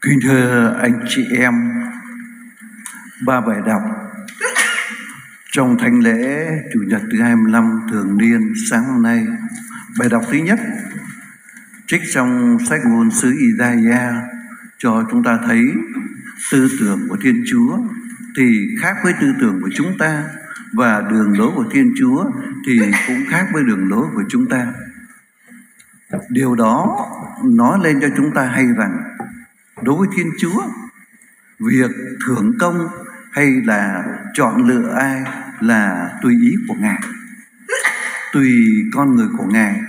Kính thưa anh chị em, ba bài đọc trong thánh lễ Chủ nhật thứ 25 thường niên sáng hôm nay. Bài đọc thứ nhất trích trong sách ngôn sứ Isaiah cho chúng ta thấy tư tưởng của Thiên Chúa thì khác với tư tưởng của chúng ta và đường lối của Thiên Chúa thì cũng khác với đường lối của chúng ta. Điều đó nói lên cho chúng ta hay rằng đối với Thiên Chúa, việc thưởng công hay là chọn lựa ai là tùy ý của Ngài. Tùy con người của Ngài.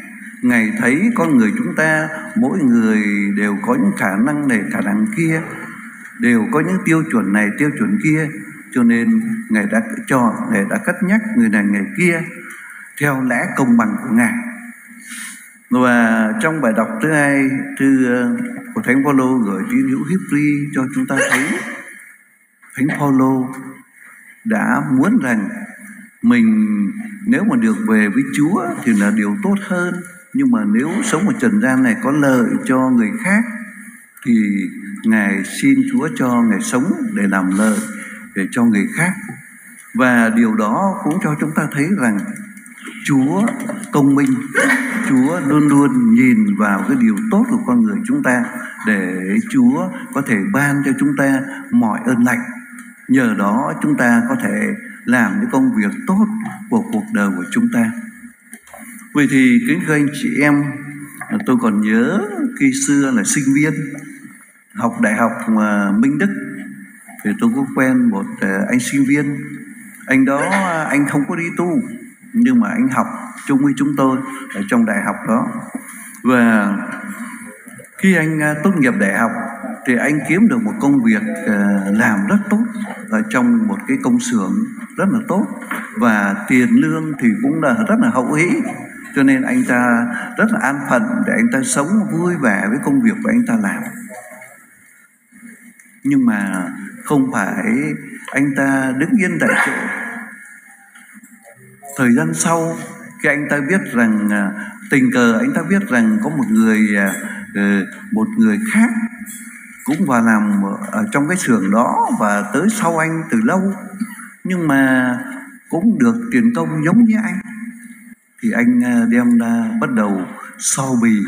Ngài thấy con người chúng ta, mỗi người đều có những khả năng này, khả năng kia, đều có những tiêu chuẩn này, tiêu chuẩn kia. Cho nên Ngài đã chọn, Ngài đã cất nhắc người này, người kia theo lẽ công bằng của Ngài. Và trong bài đọc thứ hai thư của Thánh Phaolô gửi tín hữu Hippri cho chúng ta thấy. Thánh Phaolô đã muốn rằng mình nếu mà được về với Chúa thì là điều tốt hơn. Nhưng mà nếu sống ở trần gian này có lợi cho người khác thì ngài xin Chúa cho ngài sống để làm lợi để cho người khác. Và điều đó cũng cho chúng ta thấy rằng Chúa công minh. Chúa luôn luôn nhìn vào cái điều tốt của con người chúng ta để Chúa có thể ban cho chúng ta mọi ơn lành. Nhờ đó chúng ta có thể làm những công việc tốt của cuộc đời của chúng ta. Vậy thì kính thưa anh chị em, tôi còn nhớ khi xưa là sinh viên, học đại học mà Minh Đức, thì tôi có quen một à, anh sinh viên. Anh đó à, anh không có đi tu nhưng mà anh học chung với chúng tôi ở trong đại học đó. Và khi anh à, tốt nghiệp đại học thì anh kiếm được một công việc à, làm rất tốt ở trong một cái công xưởng rất là tốt. Và tiền lương thì cũng là rất là hậu hĩ. Cho nên anh ta rất là an phận để anh ta sống vui vẻ với công việc của anh ta làm. Nhưng mà không phải anh ta đứng yên tại chỗ thời gian sau, khi anh ta biết rằng à, tình cờ, anh ta biết rằng có một người à, ờ, một người khác cũng vào làm ở trong cái xưởng đó và tới sau anh từ lâu, nhưng mà cũng được tiền công giống như anh. Thì anh à, đem ra bắt đầu so bì,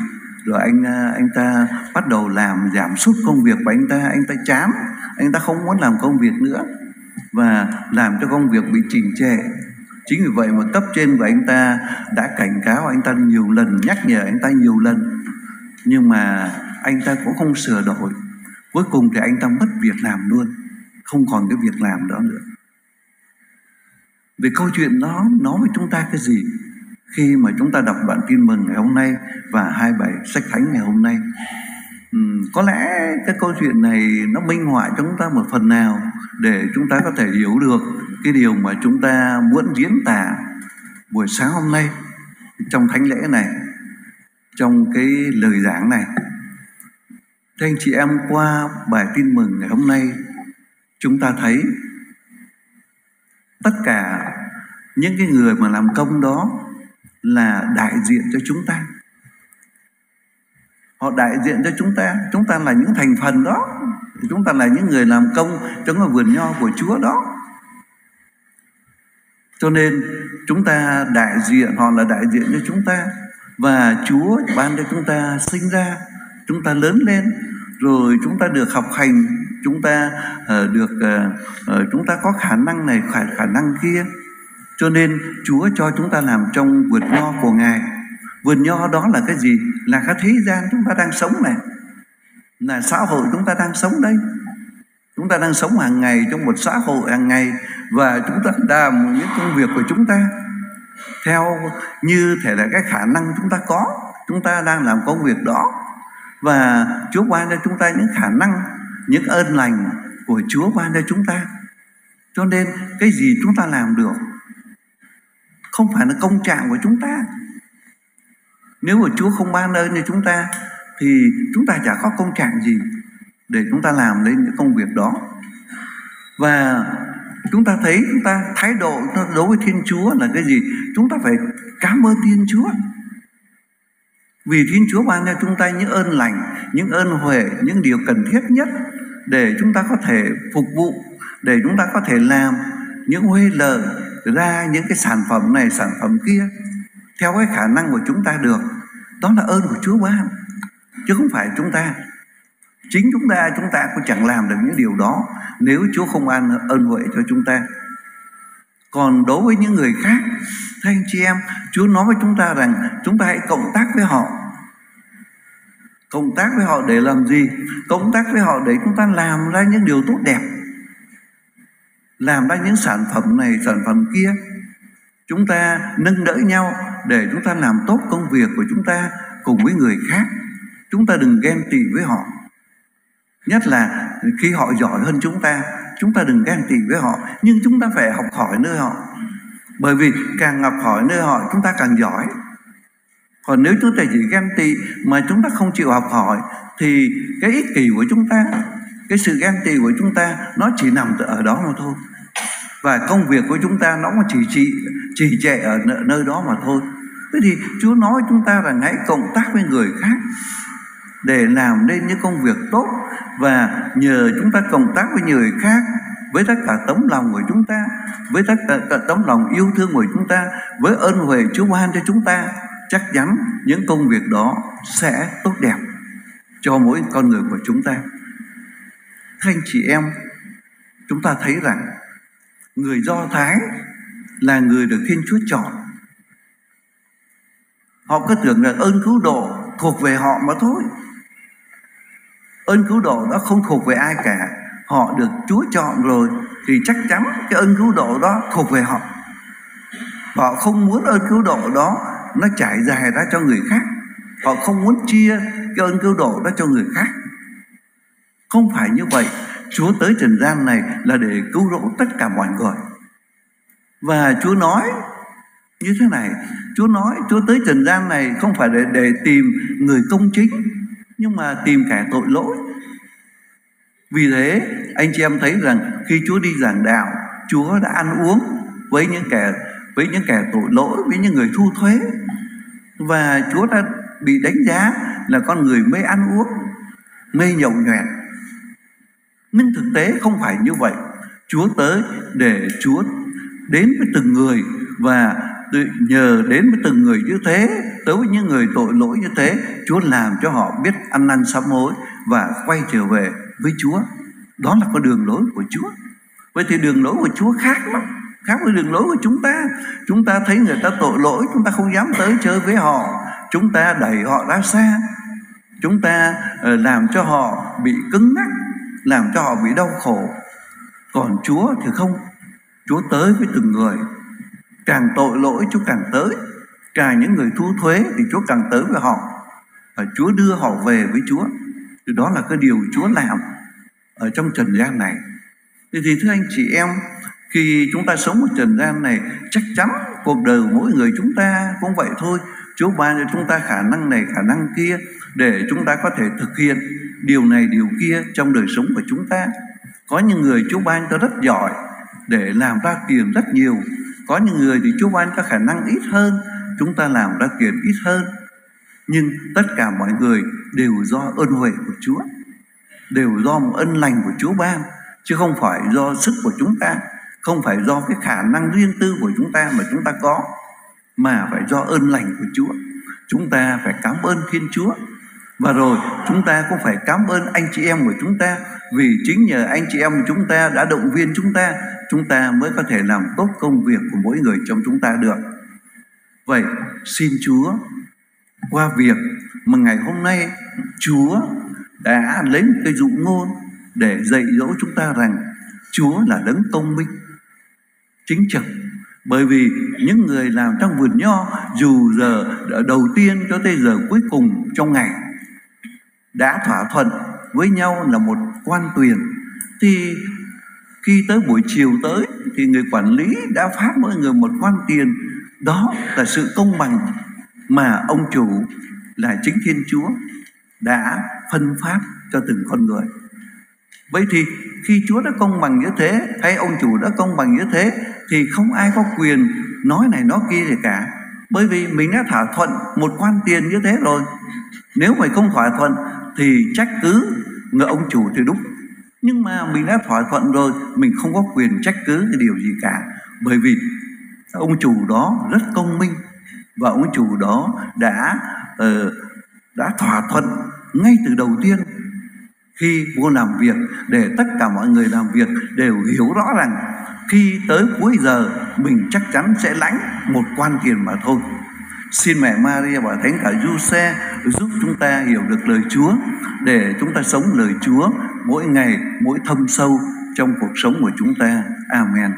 rồi anh anh ta bắt đầu làm giảm sút công việc của anh ta anh ta chán. Anh ta không muốn làm công việc nữa và làm cho công việc bị chỉnh trệ chính vì vậy mà cấp trên của anh ta đã cảnh cáo anh ta nhiều lần nhắc nhở anh ta nhiều lần. Nhưng mà anh ta cũng không sửa đổi. Cuối cùng thì anh ta mất việc làm luôn. Không còn cái việc làm đó nữa. Về câu chuyện đó nói với chúng ta cái gì? Khi mà chúng ta đọc đoạn tin mừng ngày hôm nay và hai bài sách thánh ngày hôm nay Ừ, có lẽ cái câu chuyện này nó minh họa cho chúng ta một phần nào để chúng ta có thể hiểu được cái điều mà chúng ta muốn diễn tả buổi sáng hôm nay, trong thánh lễ này, trong cái lời giảng này. Thưa anh chị em, qua bài tin mừng ngày hôm nay, chúng ta thấy tất cả những cái người mà làm công đó là đại diện cho chúng ta. Họ đại diện cho chúng ta. Chúng ta là những thành phần đó. Chúng ta là những người làm công trong cái vườn nho của chúa đó cho nên chúng ta đại diện họ là đại diện cho chúng ta. Và chúa ban cho chúng ta sinh ra chúng ta lớn lên rồi chúng ta được học hành chúng ta uh, được uh, uh, chúng ta có khả năng này khả khả năng kia. Cho nên chúa cho chúng ta làm trong vườn nho của ngài. Vườn nho đó là cái gì? Là cái thế gian chúng ta đang sống này. Là xã hội chúng ta đang sống đây. Chúng ta đang sống hàng ngày trong một xã hội hàng ngày và chúng ta làm những công việc của chúng ta. Theo như thể là cái khả năng chúng ta có, chúng ta đang làm công việc đó. Và Chúa ban cho chúng ta những khả năng, những ơn lành của Chúa ban cho chúng ta. Cho nên cái gì chúng ta làm được không phải là công trạng của chúng ta. Nếu mà Chúa không ban ơn cho chúng ta, thì chúng ta chả có công trạng gì để chúng ta làm lên những công việc đó. Và chúng ta thấy chúng ta thái độ đối với Thiên Chúa là cái gì chúng ta phải cảm ơn Thiên Chúa vì Thiên Chúa ban cho chúng ta những ơn lành, những ơn huệ, những điều cần thiết nhất để chúng ta có thể phục vụ, để chúng ta có thể làm những huê lời ra những cái sản phẩm này, sản phẩm kia theo cái khả năng của chúng ta được. Đó là ơn của Chúa ban, chứ không phải chúng ta. Chính chúng ta, chúng ta cũng chẳng làm được những điều đó nếu Chúa không an ơn huệ cho chúng ta. Còn đối với những người khác, thưa anh chị em, Chúa nói với chúng ta rằng chúng ta hãy cộng tác với họ. Cộng tác với họ để làm gì? Cộng tác với họ để chúng ta làm ra những điều tốt đẹp. Làm ra những sản phẩm này, sản phẩm kia. Chúng ta nâng đỡ nhau để chúng ta làm tốt công việc của chúng ta cùng với người khác. Chúng ta đừng ghen tị với họ. Nhất là khi họ giỏi hơn chúng ta chúng ta đừng ghen tị với họ, nhưng chúng ta phải học hỏi nơi họ. Bởi vì càng học hỏi nơi họ, chúng ta càng giỏi. Còn nếu chúng ta chỉ ghen tị mà chúng ta không chịu học hỏi, thì cái ích kỷ của chúng ta, cái sự ghen tị của chúng ta, nó chỉ nằm ở đó mà thôi. Và công việc của chúng ta nó cũng chỉ chỉ chỉ trệ ở nơi đó mà thôi. Thế thì Chúa nói chúng ta rằng hãy cộng tác với người khác để làm nên những công việc tốt và nhờ chúng ta cộng tác với người khác, với tất cả tấm lòng của chúng ta, với tất cả tấm lòng yêu thương của chúng ta, với ơn huệ Chúa ban cho chúng ta, chắc chắn những công việc đó sẽ tốt đẹp cho mỗi con người của chúng ta. Các anh chị em, chúng ta thấy rằng người do thái là người được thiên chúa chọn. Họ cứ tưởng là ơn cứu độ thuộc về họ mà thôi ơn cứu độ đó không thuộc về ai cả. Họ được chúa chọn rồi thì chắc chắn cái ơn cứu độ đó thuộc về họ. Họ không muốn ơn cứu độ đó nó trải dài ra cho người khác. Họ không muốn chia cái ơn cứu độ đó cho người khác. Không phải như vậy. Chúa tới trần gian này là để cứu rỗi tất cả mọi người. Và chúa nói như thế này. Chúa nói chúa tới trần gian này không phải để, để tìm người công chính nhưng mà tìm kẻ tội lỗi. Vì thế, anh chị em thấy rằng khi Chúa đi giảng đạo, Chúa đã ăn uống với những kẻ, với những kẻ tội lỗi, với những người thu thuế. Và Chúa đã bị đánh giá là con người mê ăn uống, mê nhậu nhẹt. Nhưng thực tế không phải như vậy. Chúa tới để Chúa đến với từng người và nhờ đến với từng người như thế, tới với những người tội lỗi như thế, Chúa làm cho họ biết ăn năn sám hối và quay trở về với Chúa. Đó là con đường lối của Chúa. Vậy thì đường lối của Chúa khác lắm, khác với đường lối của chúng ta. Chúng ta thấy người ta tội lỗi, chúng ta không dám tới chơi với họ. Chúng ta đẩy họ ra xa. Chúng ta ờ, làm cho họ bị cứng ngắc, làm cho họ bị đau khổ. Còn Chúa thì không. Chúa tới với từng người càng tội lỗi Chúa càng tới. Càng những người thu thuế thì Chúa càng tới với họ. Và Chúa đưa họ về với Chúa. Thì đó là cái điều Chúa làm ở trong trần gian này. Thì, thì thưa anh chị em khi chúng ta sống ở trần gian này chắc chắn cuộc đời của mỗi người chúng ta cũng vậy thôi. Chúa ban cho chúng ta khả năng này khả năng kia để chúng ta có thể thực hiện điều này điều kia trong đời sống của chúng ta. Có những người Chúa ban cho rất giỏi để làm ra tiền rất nhiều có những người thì Chúa ban cho khả năng ít hơn, chúng ta làm ra tiền ít hơn. Nhưng tất cả mọi người đều do ơn huệ của Chúa, đều do một ân lành của Chúa ban, chứ không phải do sức của chúng ta, không phải do cái khả năng riêng tư của chúng ta mà chúng ta có, mà phải do ơn lành của Chúa. Chúng ta phải cảm ơn Thiên Chúa. Và rồi, chúng ta cũng phải cảm ơn anh chị em của chúng ta, vì chính nhờ anh chị em của chúng ta đã động viên chúng ta chúng ta mới có thể làm tốt công việc của mỗi người trong chúng ta được. Vậy xin Chúa, qua việc mà ngày hôm nay Chúa đã lấy một cái dụ ngôn để dạy dỗ chúng ta rằng Chúa là đấng công minh, chính trực. Bởi vì những người làm trong vườn nho, dù giờ đầu tiên cho tới giờ cuối cùng trong ngày, đã thỏa thuận với nhau là một quan tuyển thì khi tới buổi chiều tới thì người quản lý đã phát mỗi người một quan tiền. Đó là sự công bằng mà ông chủ là chính thiên chúa đã phân phát cho từng con người. Vậy thì khi chúa đã công bằng như thế hay ông chủ đã công bằng như thế thì không ai có quyền nói này nói kia gì cả. Bởi vì mình đã thỏa thuận một quan tiền như thế rồi. Nếu mày không thỏa thuận thì trách cứ người ông chủ thì đúng nhưng mà mình đã thỏa thuận rồi mình không có quyền trách cứ cái điều gì cả. Bởi vì ông chủ đó rất công minh và ông chủ đó đã uh, đã thỏa thuận ngay từ đầu tiên khi vô làm việc để tất cả mọi người làm việc đều hiểu rõ rằng khi tới cuối giờ mình chắc chắn sẽ lãnh một quan tiền mà thôi. Xin mẹ Maria và thánh cả Giuse giúp chúng ta hiểu được lời Chúa để chúng ta sống lời Chúa mỗi ngày mỗi thâm sâu trong cuộc sống của chúng ta. Amen.